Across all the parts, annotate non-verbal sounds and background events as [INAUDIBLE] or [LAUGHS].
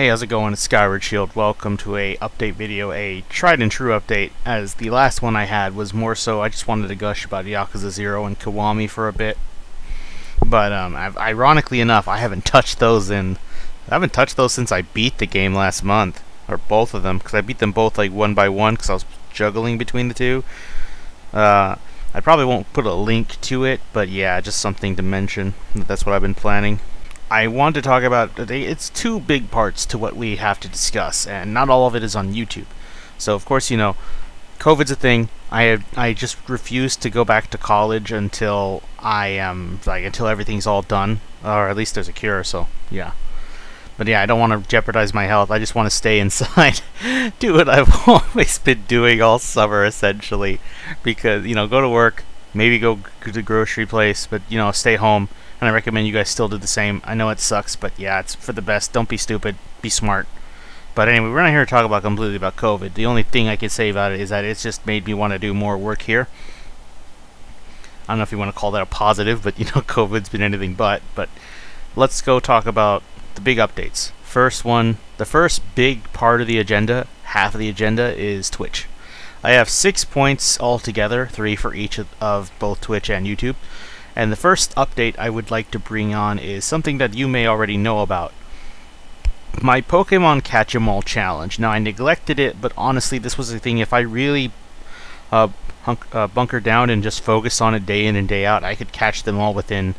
Hey, how's it going? It's Skyward Shield. Welcome to a update video, a tried and true update, as the last one I had was more so I just wanted to gush about Yakuza 0 and Kiwami for a bit. But um, ironically enough, I haven't touched those in... I haven't touched those since I beat the game last month. Or both of them, because I beat them both like one by one, because I was juggling between the two. Uh, I probably won't put a link to it, but yeah, just something to mention. That's what I've been planning. I want to talk about it's two big parts to what we have to discuss, and not all of it is on YouTube. So of course, you know, COVID's a thing. I I just refuse to go back to college until I am like until everything's all done, or at least there's a cure. So yeah. But yeah, I don't want to jeopardize my health. I just want to stay [LAUGHS] inside, do what I've [LAUGHS] always been doing all summer, essentially. Because you know, go to work, maybe go to the grocery place, but you know, stay home and I recommend you guys still do the same. I know it sucks, but yeah, it's for the best. Don't be stupid. Be smart. But anyway, we're not here to talk about completely about COVID. The only thing I can say about it is that it's just made me want to do more work here. I don't know if you want to call that a positive, but [LAUGHS] you know, COVID's been anything but. But let's go talk about the big updates. First one, the first big part of the agenda, half of the agenda, is Twitch. I have six points altogether, three for each of, of both Twitch and YouTube. And the first update I would like to bring on is something that you may already know about. My Pokemon Catch 'em All challenge. Now I neglected it, but honestly, this was a thing. If I really uh, hunk, uh, bunker down and just focus on it day in and day out, I could catch them all within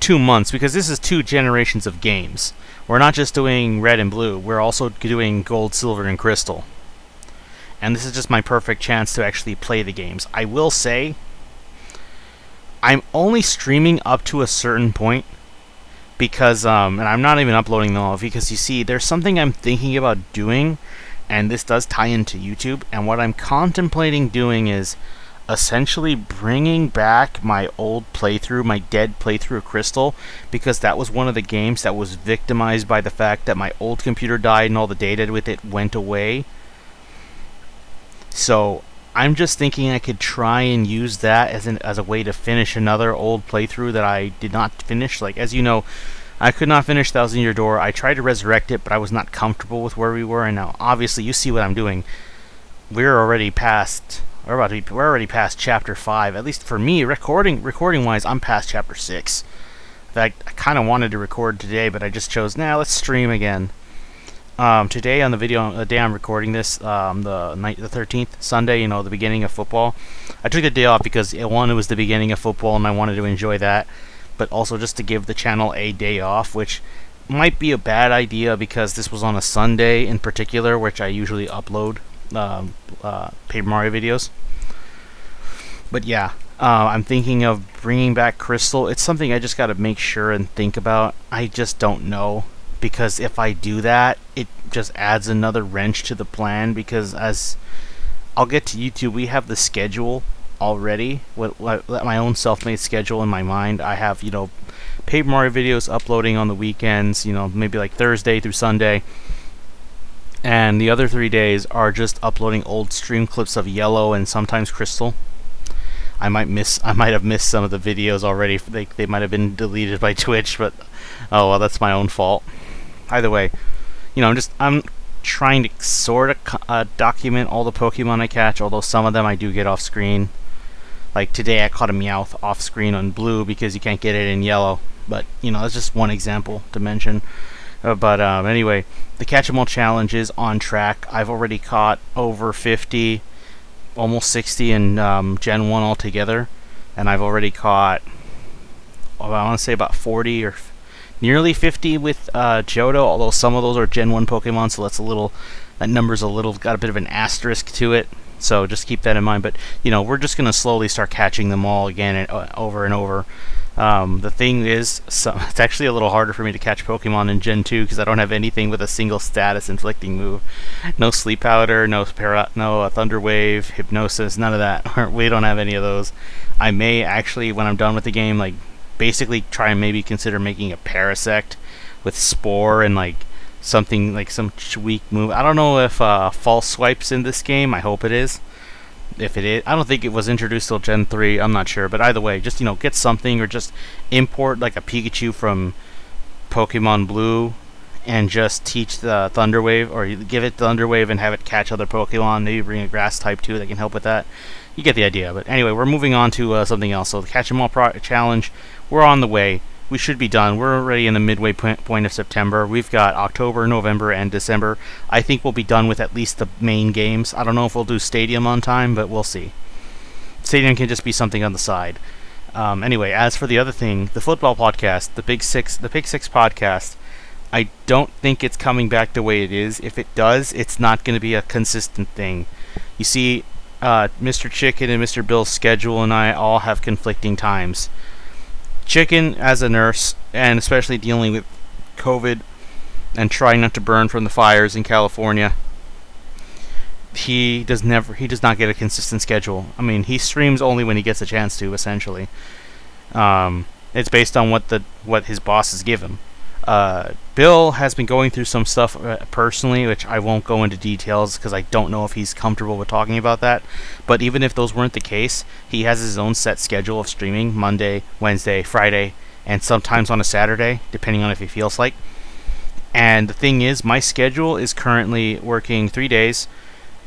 two months. Because this is two generations of games. We're not just doing Red and Blue. We're also doing Gold, Silver, and Crystal. And this is just my perfect chance to actually play the games. I will say I'm only streaming up to a certain point because um and I'm not even uploading them all because you see there's something I'm thinking about doing and this does tie into YouTube and what I'm contemplating doing is essentially bringing back my old playthrough, my dead playthrough of Crystal, because that was one of the games that was victimized by the fact that my old computer died and all the data with it went away. So I'm just thinking I could try and use that as an as a way to finish another old playthrough that I did not finish. Like as you know, I could not finish Thousand Year Door. I tried to resurrect it, but I was not comfortable with where we were. And now, obviously, you see what I'm doing. We're already past. We're about to be. We're already past chapter five. At least for me, recording recording wise, I'm past chapter six. In fact, I kind of wanted to record today, but I just chose now. Nah, let's stream again. Um, today on the video, the day I'm recording this, um, the night, the 13th, Sunday, you know, the beginning of football. I took the day off because it, one, it was the beginning of football, and I wanted to enjoy that, but also just to give the channel a day off, which might be a bad idea because this was on a Sunday in particular, which I usually upload um, uh, Paper Mario videos. But yeah, uh, I'm thinking of bringing back Crystal. It's something I just got to make sure and think about. I just don't know because if I do that, it just adds another wrench to the plan because as I'll get to YouTube, we have the schedule already, with my own self-made schedule in my mind. I have, you know, Paper Mario videos uploading on the weekends, you know, maybe like Thursday through Sunday. And the other three days are just uploading old stream clips of Yellow and sometimes Crystal. I might miss I might have missed some of the videos already. They they might have been deleted by [LAUGHS] Twitch, but oh well, that's my own fault either way, you know, I'm just I'm trying to sort of uh, document all the Pokemon I catch, although some of them I do get off screen. Like today I caught a Meowth off screen on blue because you can't get it in yellow. But, you know, that's just one example to mention. Uh, but um, anyway, the Catch 'em All Challenge is on track. I've already caught over 50, almost 60 in um, Gen 1 altogether. And I've already caught, well, I want to say about 40 or nearly 50 with uh, Johto, although some of those are Gen 1 Pokemon, so that's a little, that number's a little, got a bit of an asterisk to it. So just keep that in mind. But, you know, we're just going to slowly start catching them all again and, uh, over and over. Um, the thing is, [LAUGHS] it's actually a little harder for me to catch Pokemon in Gen 2 because I don't have anything with a single status inflicting move. No Sleep Powder, no para, no uh, Thunder Wave, Hypnosis, none of that. [LAUGHS] we don't have any of those. I may actually, when I'm done with the game, like basically try and maybe consider making a Parasect with Spore and like something like some weak move. I don't know if uh, False Swipes in this game. I hope it is. If it is, I don't think it was introduced till Gen 3. I'm not sure, but either way, just you know, get something or just import like a Pikachu from Pokemon Blue and just teach the Thunderwave, or give it Thunderwave and have it catch other Pokemon. Maybe bring a Grass type too that can help with that. You get the idea. But anyway, we're moving on to uh, something else. So the Catch 'em All Pro- Challenge, we're on the way. We should be done. We're already in the midway point of September. We've got October, November, and December. I think we'll be done with at least the main games. I don't know if we'll do Stadium on time, but we'll see. Stadium can just be something on the side. Um, anyway, as for the other thing, the football podcast, the Big Six, the Big Six podcast, I don't think it's coming back the way it is. If it does, it's not going to be a consistent thing. You see, uh, Mr. Chicken and Mr. Bill's schedule and I all have conflicting times. Chicken, as a nurse, and especially dealing with COVID and trying not to burn from the fires in California, he does never he does not get a consistent schedule. I mean, he streams only when he gets a chance to. Essentially, um, it's based on what the what his bosses give him. Uh, Bill has been going through some stuff uh, personally, which I won't go into details because I don't know if he's comfortable with talking about that. But even if those weren't the case, he has his own set schedule of streaming Monday, Wednesday, Friday, and sometimes on a Saturday, depending on if he feels like. And the thing is, my schedule is currently working three days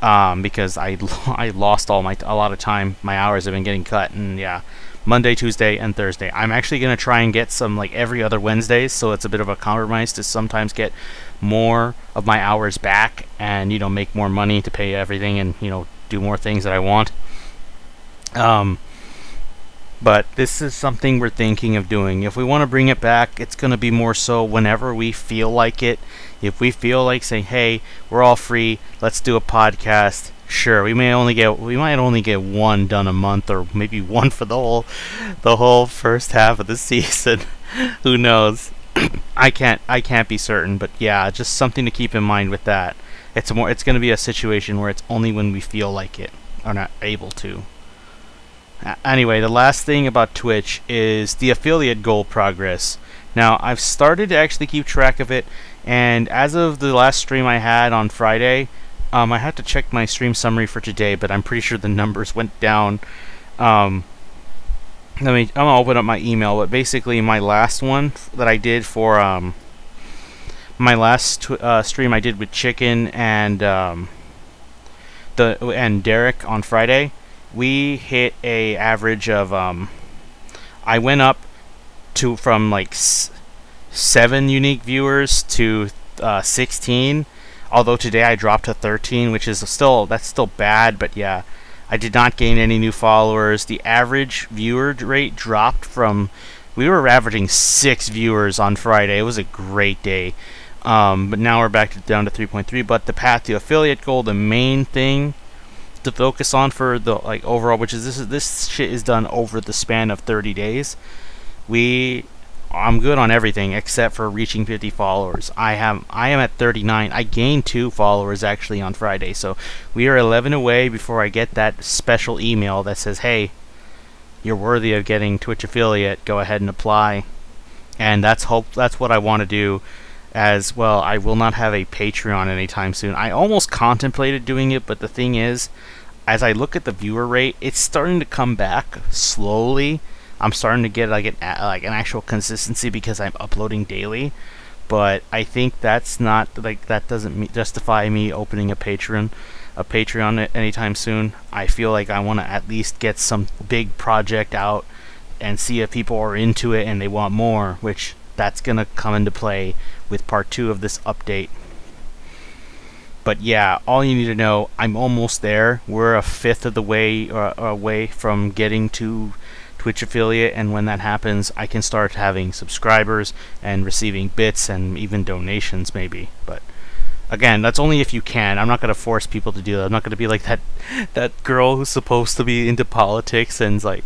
um, because I, [LAUGHS] I lost all my a lot of time. My hours have been getting cut, and yeah, Monday, Tuesday, and Thursday. I'm actually gonna try and get some like every other Wednesdays, so it's a bit of a compromise to sometimes get more of my hours back and you know make more money to pay everything and you know do more things that I want. Um, but this is something we're thinking of doing. If we want to bring it back, it's going to be more so whenever we feel like it. If we feel like saying, "Hey, we're all free, let's do a podcast." Sure, we may only get we might only get one done a month or maybe [LAUGHS] one for the whole the whole first half of the [LAUGHS] season. Who knows? [CLEARS THROAT] I can't I can't be certain, but yeah, just something to keep in mind with that. It's more it's going to be a situation where it's only when we feel like it or not able to. Anyway, the last thing about Twitch is the affiliate goal progress. Now, I've started to actually keep track of it, and as of the last stream I had on Friday, um, I had to check my stream summary for today, but I'm pretty sure the numbers went down. Um, let me. I'm gonna open up my email, but basically, my last one that I did for um, my last uh, stream I did with Chicken and um, the and Derek on Friday we hit a average of um, I went up to from like seven unique viewers to uh, 16 although today I dropped to 13 which is still that's still bad but yeah. I did not gain any new followers. The average viewer rate dropped from we were averaging six viewers on Friday. It was a great day. Um, but now we're back to, down to 3.3 but the path to affiliate goal the main thing to focus on for the like overall, which is this is this shit is done over the span of 30 days. We I'm good on everything except for reaching 50 followers. I have I am at 39. I gained 2 followers actually on Friday. So we are 11 away before I get that special email that says, "Hey, you're worthy of getting Twitch affiliate. Go ahead and apply." And that's hope that's what I want to do as well. I will not have a Patreon anytime soon. I almost contemplated doing it, but the thing is, as I look at the viewer rate, it's starting to come back slowly. I'm starting to get like an like an actual consistency because I'm uploading daily. But I think that's not like that doesn't justify me opening a Patreon, a Patreon anytime soon. I feel like I want to at least get some big project out and see if people are into it and they want more, which that's gonna come into play with part two of this update. But yeah, all you need to know, I'm almost there. We're a fifth of the way uh, away from getting to Twitch affiliate, and when that happens, I can start having subscribers and receiving bits and even donations, maybe. But again, that's only if you can. I'm not gonna force people to do that. I'm not gonna be like that that girl who's supposed to be into politics and like,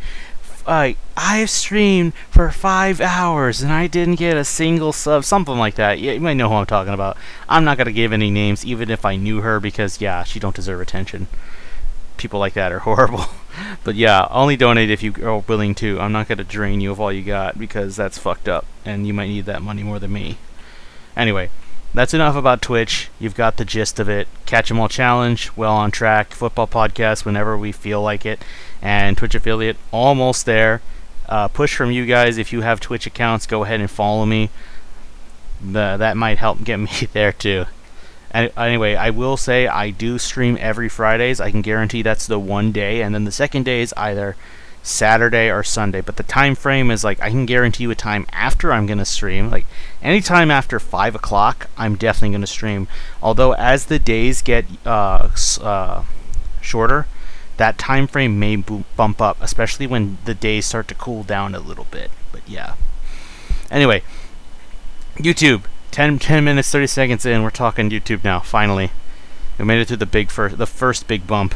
like I've streamed for five hours and I didn't get a single sub, something like that. Yeah, you might know who I'm talking about. I'm not gonna give any names, even if I knew her, because yeah, she don't deserve attention. People like that are [LAUGHS] horrible. but yeah, only donate if you are willing to. I'm not gonna drain you of all you got because that's fucked up, and you might need that money more than me. Anyway, that's enough about Twitch. You've got the gist of it. Catch 'em all challenge, well on track. Football podcast whenever we feel like it and Twitch affiliate almost there. Uh, push from you guys if you have Twitch accounts, go ahead and follow me. the, that might help get me [LAUGHS] there too. Anyway, I will say I do stream every Fridays. I can guarantee that's the one day, and then the second day is either Saturday or Sunday. But the time frame is like I can guarantee you a time after I'm gonna stream. Like anytime after five o'clock, I'm definitely gonna stream. Although as the days get uh, uh, shorter, that time frame may bump up, especially when the days start to cool down a little bit. But yeah. Anyway, YouTube. 10, 10 minutes, 30 seconds in, we're talking YouTube now, finally. We made it to the big first, the first big bump.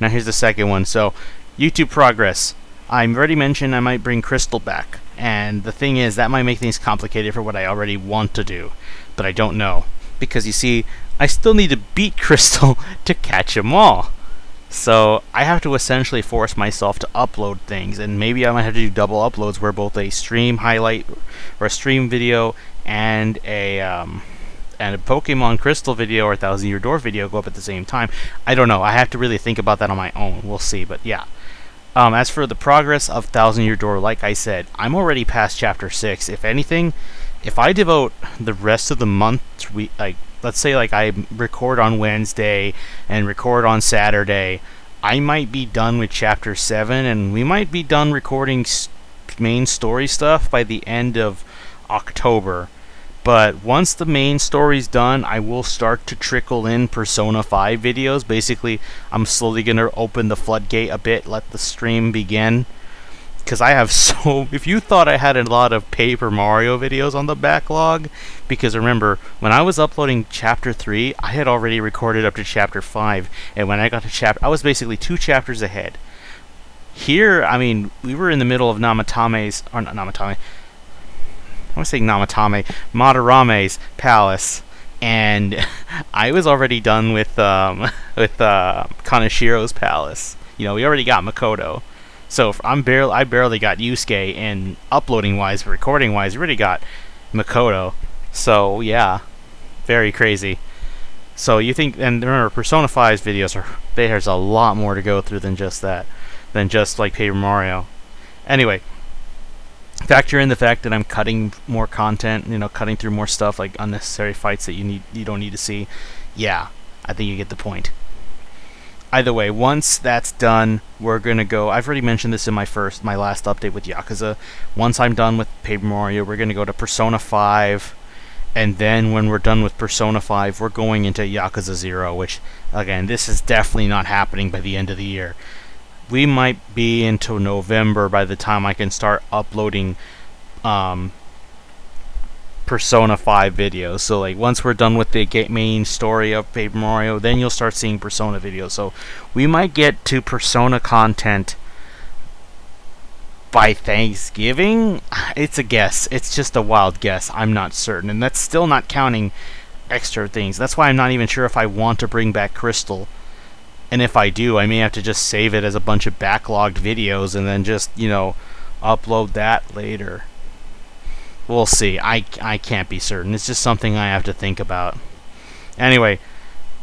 Now here's the second one. So, YouTube progress. I already mentioned I might bring Crystal back. And the thing is, that might make things complicated for what I already want to do. But I don't know. Because you see, I still need to beat [LAUGHS] Crystal to catch them all. So I have to essentially force myself to upload things, and maybe I might have to do double uploads where both a stream highlight or a stream video and a um, and a Pokemon Crystal video or a Thousand Year Door video go up at the same time. I don't know. I have to really think about that on my own. We'll see. But yeah. Um, as for the progress of Thousand Year Door, like I said, I'm already past chapter six. If anything, if I devote the rest of the month, we like let's say like I record on Wednesday and record on Saturday, I might be done with chapter 7 and we might be done recording main story stuff by the end of October. But once the main story's done, I will start to trickle in Persona 5 videos. Basically, I'm slowly going to open the floodgate a bit, let the stream begin because I have [LAUGHS] so. If you thought I had a lot of Paper Mario videos on the backlog, because remember, when I was uploading Chapter 3, I had already recorded up to Chapter 5, and when I got to Chapter. I was basically two chapters ahead. Here, I mean, we were in the middle of Namatame's. Or not Namatame. I was saying Namatame. Madarame's palace. And [LAUGHS] I was already done with um, [LAUGHS] with uh, palace. You know, we already got Makoto. So I'm barely I barely got Yusuke, and uploading wise, recording wise, already got Makoto. So yeah, very crazy. So you think, and remember, Persona 5's videos are there's a lot more to go through than just that, than just like Paper Mario. Anyway, factor in the fact that I'm cutting more content, you know, cutting through more stuff like unnecessary fights that you need you don't need to see. Yeah, I think you get the point either way, once that's done, we're gonna go. I've already mentioned this in my first, my last update with Yakuza. Once I'm done with Paper Mario, we're gonna go to Persona 5, and then when we're done with Persona 5, we're going into Yakuza 0, which, again, this is definitely not happening by the end of the year. We might be into November by the time I can start uploading um, Persona 5 videos. So like once we're done with the main story of Paper Mario, then you'll start seeing Persona videos. So we might get to Persona content by Thanksgiving. [SIGHS] It's a guess. It's just a wild guess. I'm not certain. And that's still not counting extra things. That's why I'm not even sure if I want to bring back Crystal. And if I do, I may have to just save it as a bunch of backlogged videos and then just, you know, upload that later. We'll see. I, I can't be certain. It's just something I have to think about. Anyway,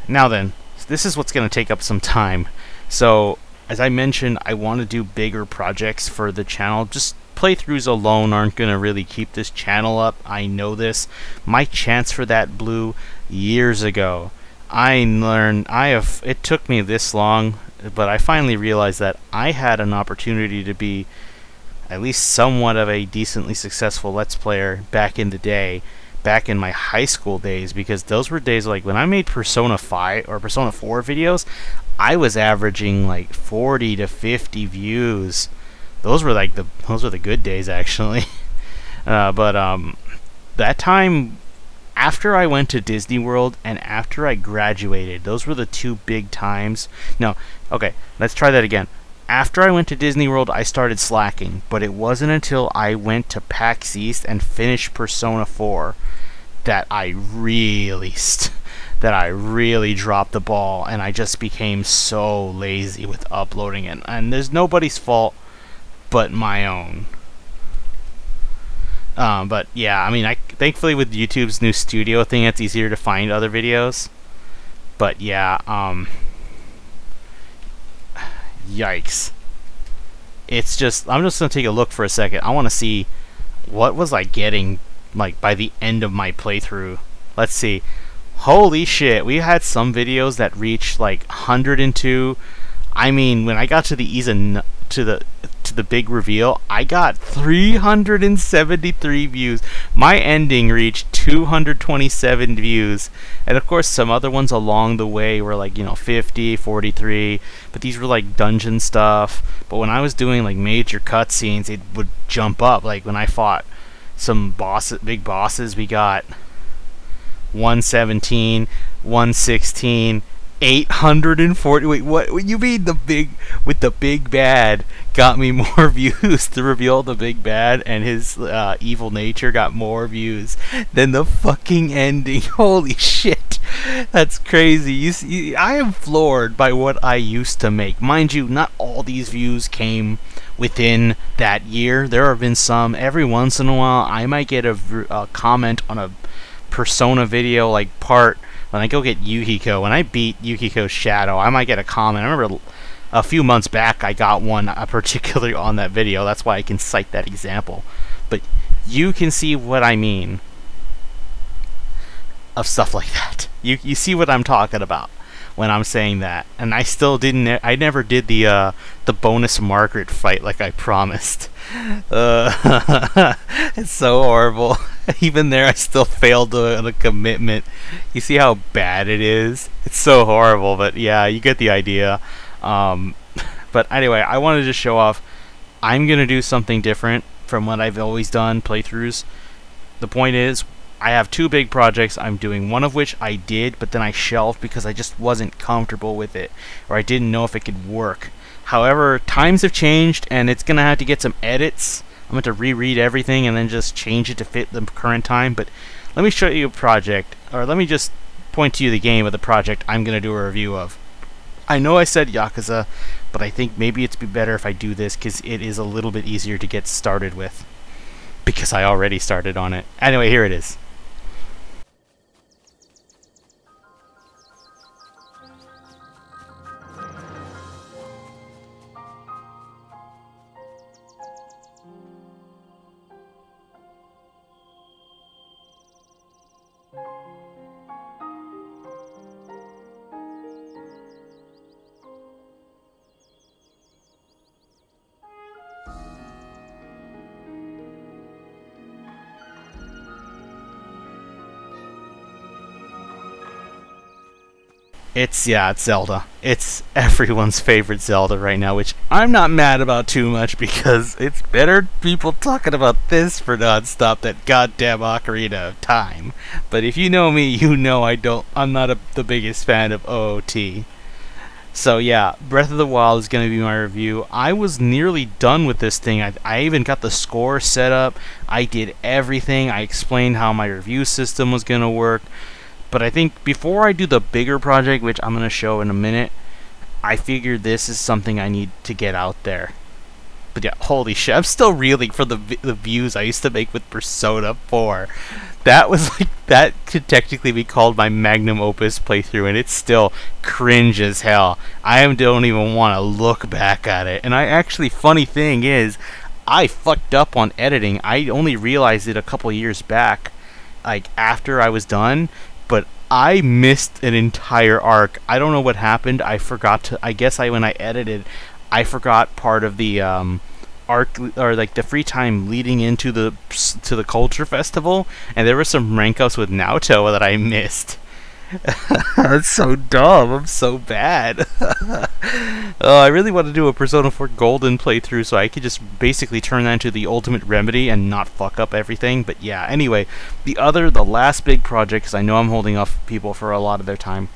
now then, this is what's going to take up some time. So, as I mentioned, I want to do bigger projects for the channel. Just playthroughs alone aren't going to really keep this channel up. I know this. My chance for that blew years ago. I learned, I have, it took me this long, but I finally realized that I had an opportunity to be at least somewhat of a decently successful Let's Player back in the day, back in my high school days, because those were days like when I made Persona 5 or Persona 4 videos, I was averaging like 40 to 50 views. Those were like the those were the good days actually. [LAUGHS] uh, but um, that time after I went to Disney World and after I graduated, those were the two big times. No, okay, let's try that again after I went to Disney World, I started slacking, but it wasn't until I went to PAX East and finished Persona 4 that I really st- that I really dropped the ball and I just became so lazy with uploading it. And there's nobody's fault but my own. Um, but yeah, I mean, I thankfully with YouTube's new studio thing, it's easier to find other videos. But yeah, um, [SIGHS] Yikes. It's just, I'm just to take a look for a second. I want to see what was I getting like by the end of my playthrough. Let's see. Holy shit, we had some videos that reached like 102. I mean, when I got to the Iza to the to the big reveal, I got 373 views. My ending reached 227 views. And of course, some other ones along the way were like, you know, 50, 43. But these were like dungeon stuff. But when I was doing like major cutscenes, it would jump up. Like when I fought some bosses, big bosses, we got 117, 116, 840 wait what, you mean the big with the big bad got me [LAUGHS] more views to reveal the big bad and his uh, evil nature got more views than the fucking ending? [LAUGHS] Holy shit. That's crazy. You i am floored by what i used to make. Mind you not all these views came within that year. There have been some. Every once in a while i might get a, a comment on a persona video like part when I go get Yukiko, when I beat Yukiko's Shadow, I might get a comment. I remember a few months back I got one uh, [LAUGHS] particularly on that video. That's why I can cite that example. But you can see what I mean of stuff like [LAUGHS] that. You you see what I'm talking about when I'm saying that. And I still didn't I never did the uh the bonus Margaret fight like I promised. [LAUGHS] Uh, [LAUGHS] it's so horrible. [LAUGHS] Even there, I still failed the, commitment. You see how bad it is? It's so horrible, but yeah, you get the idea. Um, but anyway, I wanted to show off. I'm to do something different from what I've always done playthroughs. The point is, I have two big projects I'm doing, one of which I did, but then I shelved because I just wasn't comfortable with it, or I didn't know if it could work. However, times have changed, and it's going to have to get some edits. I'm going to reread everything and then just change it to fit the current time. But let me show you a project, or let me just point to you the game of the project I'm going to do a review of. I know I said Yakuza, but I think maybe it'd be better if I do this because it is a little bit easier to get started with. Because I already started on it. Anyway, here it is. It's yeah, it's Zelda. It's everyone's favorite Zelda right now, which I'm not mad about too much because it's better people talking about this for nonstop than goddamn Ocarina of Time. But if you know me, you know I don't. I'm not a, the biggest fan of OOT. So yeah, Breath of the Wild is going to be my review. I was nearly done with this thing. I, I even got the score set up. I did everything. I explained how my review system was going to work. But I think before I do the bigger project, which I'm going to show in a minute, I figure this is something I need to get out there. But yeah, holy shit, I'm still reeling from the the views I used to make with Persona 4. That was like [LAUGHS] that could technically be called my magnum opus playthrough, and it's still cringe as hell. I don't even want to look back at it. And I actually, funny thing is, I fucked up on editing. I only realized it a couple years back, like after I was done, but I missed an entire arc. I don't know what happened. I forgot to. I guess I when I edited, I forgot part of the um, arc or like the free time leading into the to the culture festival, and there were some rank ups with Naoto that I missed. [LAUGHS] That's so dumb. I'm so bad. [LAUGHS] oh, I really want to do a Persona 4 Golden playthrough so I could just basically turn that into the ultimate remedy and not fuck up everything. But yeah, anyway, the other, the last big project, because I know I'm holding off people for a lot of their time.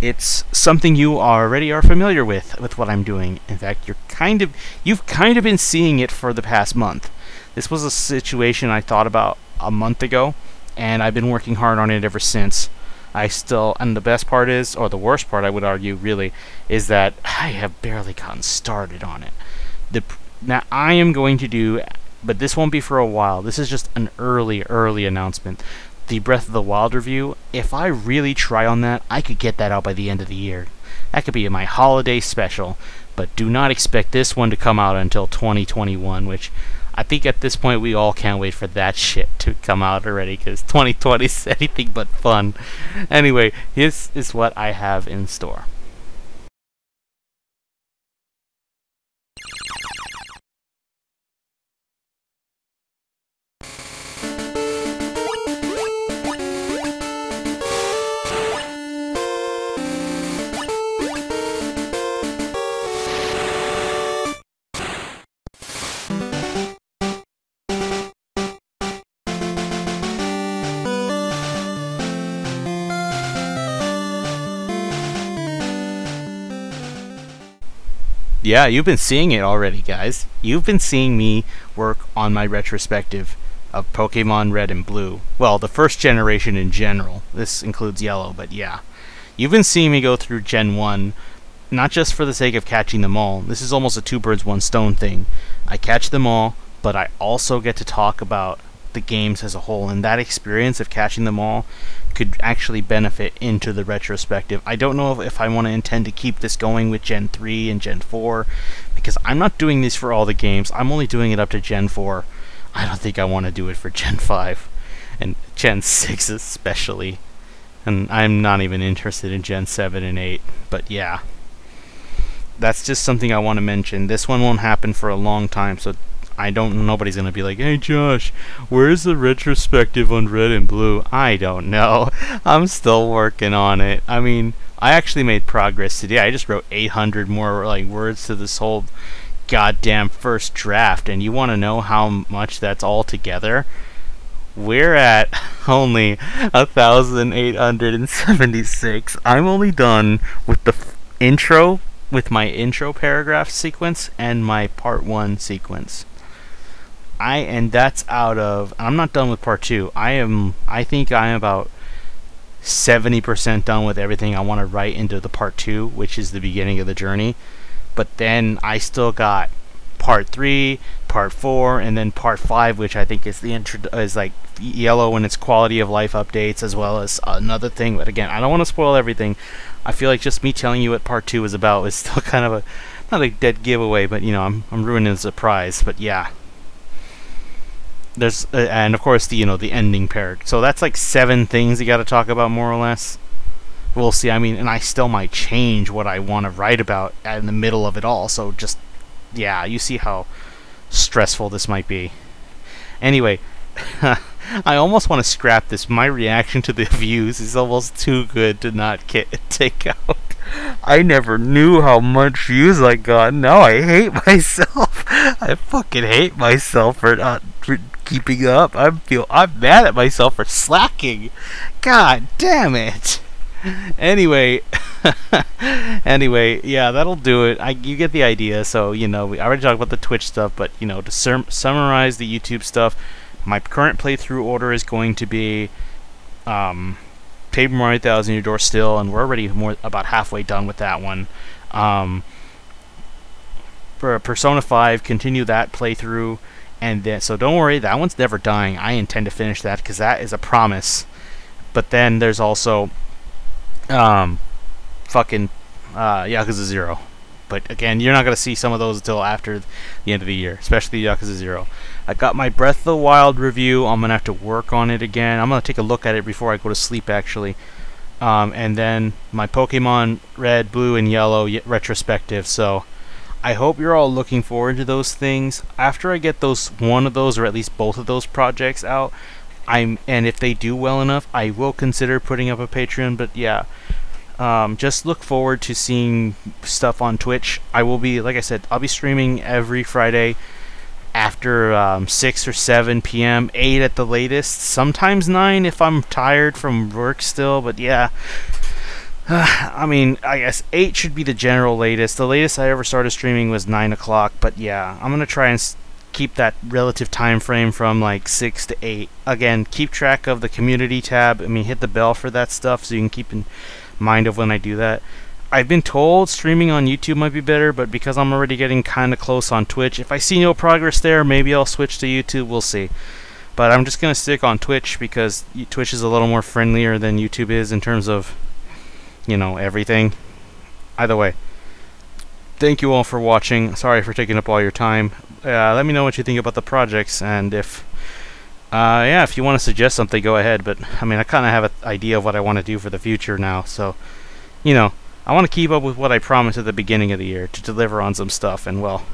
It's something you already are familiar with, with what I'm doing. In fact, you're kind of, you've kind of been seeing it for the past month. This was a situation I thought about a month ago, and I've been working hard on it ever since. I still, and the best part is, or the worst part, I would argue, really, is that [SIGHS] I have barely gotten started on it. The now I am going to do, but this won't be for a while. This is just an early, early announcement. The Breath of the Wild review. If I really try on that, I could get that out by the end of the year. That could be my holiday special. But do not expect this one to come out until 2021, which I think at this point we all can't wait for that shit to come out already because 2020 is [LAUGHS] anything but fun. Anyway, this is what I have in store. Yeah, you've been seeing it already, guys. You've been seeing me work on my retrospective of Pokemon Red and Blue. Well, the first generation in general. This includes Yellow, but yeah. You've been seeing me go through Gen 1, not just for the sake of catching them all. This is almost a two birds, one stone thing. I catch them all, but I also get to talk about the games as a whole, and that experience of catching them all could actually benefit into the retrospective. I don't know if, if I want to intend to keep this going with Gen 3 and Gen 4, because I'm not doing this for all the games. I'm only doing it up to Gen 4. I don't think I want to do it for Gen 5, and Gen 6 especially. And I'm not even interested in Gen 7 and 8, but yeah. That's just something I want to mention. This one won't happen for a long time, so I don't. Nobody's gonna be like, "Hey, Josh, where's the retrospective on Red and Blue?" I don't know. [LAUGHS] I'm still working on it. I mean, I actually made progress today. I just wrote 800 more like words to this whole goddamn first draft, and you want to know how much that's all together? We're at [LAUGHS] only 1,876. I'm only done with the intro, with my intro paragraph sequence, and my part one sequence. I and that's out of I'm not done with part 2. I am I think I am about 70% done with everything I want to write into the part 2, which is the beginning of the journey. But then I still got part 3, part 4, and then part 5, which I think is the intro is like yellow and its quality of life updates as well as another thing. But again, I don't want to spoil everything. I feel like just me telling you what part 2 is about is [LAUGHS] still kind of a not a dead giveaway, but you know, I'm I'm ruining the surprise. But yeah, there's uh, and of course the you know the ending pair. So that's like seven things you got to talk about more or less. We'll see. I mean, and I still might change what I want to write about in the middle of it all. So just yeah, you see how stressful this might be. Anyway, [LAUGHS] I almost want to scrap this. My reaction to the [LAUGHS] views is almost too good to not get [LAUGHS] take out. I never knew how much views I got. Now I hate myself. I fucking hate myself for not keeping up. I feel I'm mad at myself for slacking. God damn it. Anyway, [LAUGHS] anyway, yeah, that'll do it. I you get the idea. So you know, we already talked about the Twitch stuff, but you know, to sum summarize the YouTube stuff, my current playthrough order is going to be, um, Paper Mario Thousand Year Door still, and we're already more about halfway done with that one. Um, for Persona 5, continue that playthrough and then so don't worry that one's never dying. I intend to finish that because that is a promise. But then there's also um fucking uh yakuza 0 but again you're not going to see some of those until after the end of the year especially yakuza 0 i got my breath of the wild review. I'm going to have to work on it again. I'm going to take a look at it before i go to sleep actually. Um, and then my pokemon red blue and yellow retrospective. So I hope you're all looking forward to those things. After I get those one of those or at least both of those projects out, I'm and if they do well enough, I will consider putting up a Patreon. But yeah, um, just look forward to seeing stuff on Twitch. I will be, like I said, I'll be streaming every Friday after um, 6 or 7 p.m., 8 at the latest, sometimes 9 if I'm tired from work still. But yeah, [SIGHS] I mean, I guess 8 should be the general latest. The latest I ever started streaming was 9 o'clock, but yeah, I'm going to try and keep that relative time frame from like 6 to 8. Again, keep track of the community tab. I mean, hit the bell for that stuff so you can keep in mind of when I do that. I've been told streaming on YouTube might be better, but because I'm already getting kind of close on Twitch, if I see no progress there, maybe I'll switch to YouTube. We'll see. But I'm just going to stick on Twitch because Twitch is a little more friendlier than YouTube is in terms of you know, everything. Either way, thank you all for watching. Sorry for taking up all your time. Uh, let me know what you think about the projects, and if uh, yeah, if you want to suggest something, go ahead. But I mean, I kind of have an idea of what I want to do for the future now, so you know, I want to keep up with what I promised at the beginning of the year to deliver on some stuff. And well,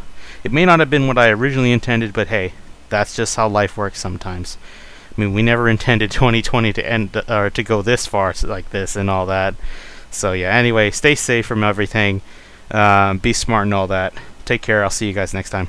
it may not have been what I originally intended, but hey, that's just how life works sometimes. I mean, we never [LAUGHS] intended 2020 to end or to go this far like this and all that. So yeah. Anyway, stay safe from everything. Um, be smart and all that. Take care. I'll see you guys next time.